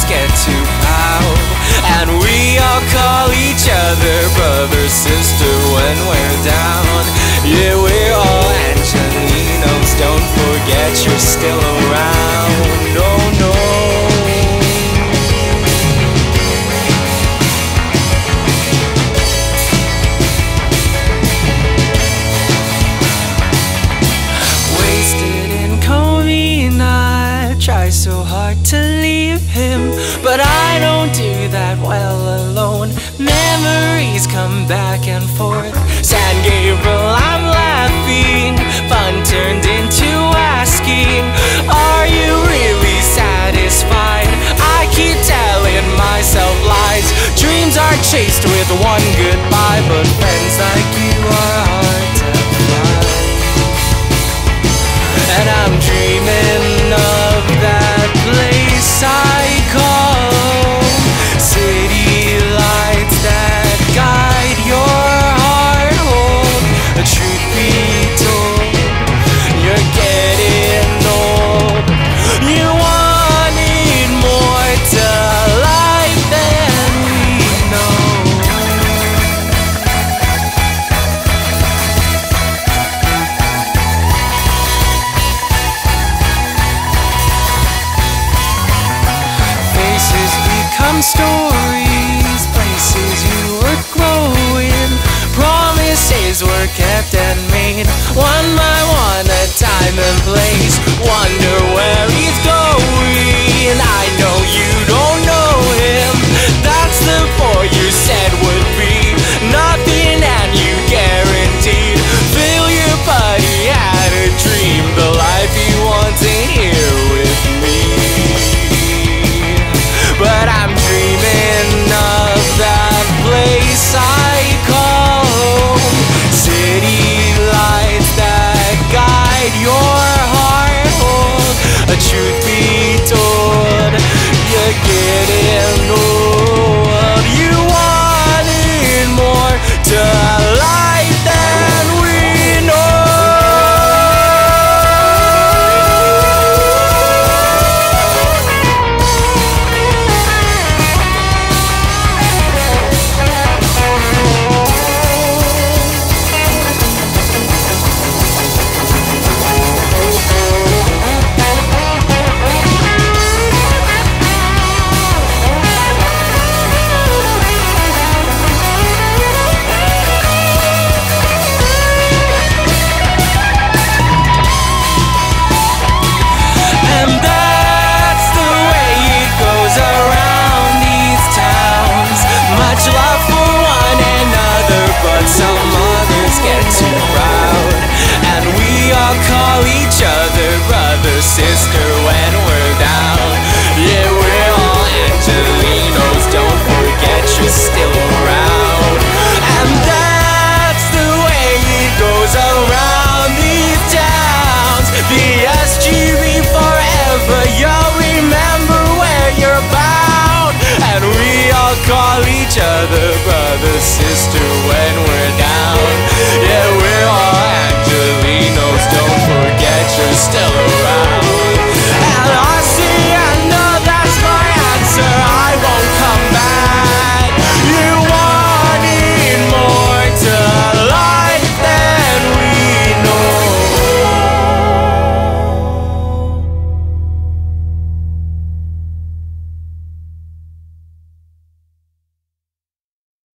always get to bow. And we all call each other brother, sister when we're down. Yeah, we're all Angelinos. Don't forget you're still around. No, no. Wasted in try so hard to leave him But I don't do that well alone Memories come back and forth San Gabriel. stories, places you were growing, promises were kept and made, one by one, a time and place, wonder. brother, brother, sister, way.